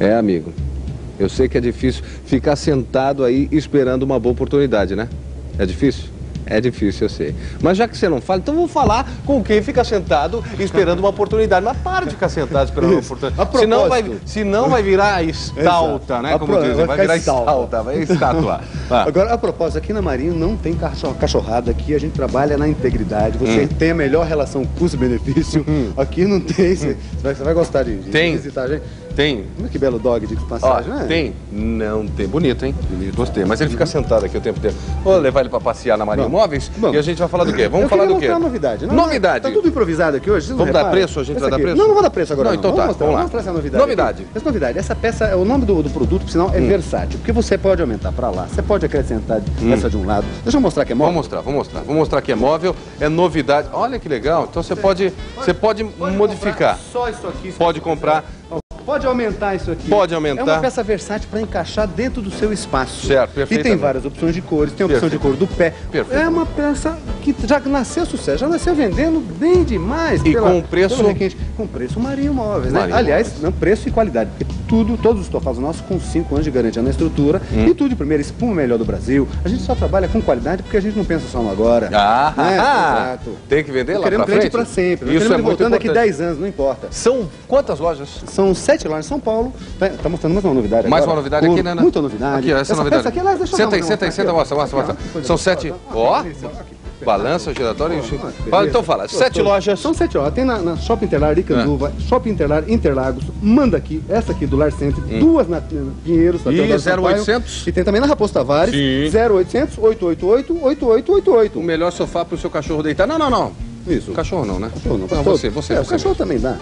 É, amigo. Eu sei que é difícil ficar sentado aí esperando uma boa oportunidade, né? É difícil? É difícil, eu sei. Mas já que você não fala, então vamos falar com quem fica sentado esperando uma oportunidade. Mas para de ficar sentado esperando uma oportunidade. Senão vai, senão vai virar estalta, Exato. né? Como pro- dizem, vai virar estalta. estalta, vai estátua. Ah. Agora, a propósito, aqui na Marinho não tem cachorrada aqui, a gente trabalha na integridade, você Hum. tem a melhor relação custo-benefício, aqui não tem, você vai, você vai gostar de, de Tem. visitar a gente. Tem. Olha que belo dog de Ó, passagem, né? tem? Não tem. Bonito, hein? Gostei. Mas ele fica sentado aqui o tempo inteiro. Vou levar ele pra passear na Marinho Vamos. Móveis Vamos. e a gente vai falar do quê? Vamos Eu falar do quê? novidade. Não, Novidade. Tá tudo improvisado aqui hoje, Vamos dar preço? A gente vai dar preço? Não, não vou dar preço agora Não, não. então tá, mostrar, vamos lá. mostrar essa novidade. Novidade. aqui. Essa novidade. Essa peça, é o nome do, do produto, por sinal, Hum. é versátil. Porque você pode aumentar pra lá, você pode acrescentar essa de um lado. Deixa eu mostrar que é Vamos móvel. mostrar, vamos mostrar. Vamos mostrar que é móvel, é novidade. Olha que legal. Então você pode, você pode modificar. Só isso aqui. Pode comprar. Pode aumentar isso aqui. Pode aumentar. É uma peça versátil para encaixar dentro do seu espaço. Certo, E perfeitamente. tem várias opções de cores. Tem a opção Perfeito. de cor do pé. Perfeito. É uma peça que já nasceu sucesso, já nasceu vendendo bem demais. E com preço-. Com preço Marinho Móveis, né? Marinho Aliás, Móveis. não, preço e qualidade. Porque tudo, todos os estofados nossos com 5 anos de garantia na estrutura. Hum. E tudo de primeira espuma melhor do Brasil. A gente só trabalha com qualidade porque a gente não pensa só no agora. Ah, né? Exato. tem que vender lá Queremos pra frente. para sempre. Isso é muito voltando daqui importante. 10 anos, não importa. São quantas lojas? São sete lojas em São Paulo. Tá, tá mostrando mais uma novidade Mais agora. uma novidade aqui, né? né? Muita novidade. Aqui, essa, novidade. peça aqui, aliás, deixa senta aí, senta aí, senta, mostra, ó. mostra, ó. mostra. São sete. ó, Ó, balança, giratório. Beleza. Fala, então fala, sete lojas. São sete lojas. Tem na, na Shopping Interlar Icanduva, É. Shopping Interlar Interlagos, manda aqui, essa aqui do Lar Center, duas na, na Pinheiros, na Sampaio, 0800? E tem também na Raposo Tavares, Sim. 0800 888 8888. O melhor sofá pro seu cachorro deitar. Não, não, não. Isso. O cachorro não, né? Cachorro não, Não, você, você. É, o você cachorro mesmo. também dá.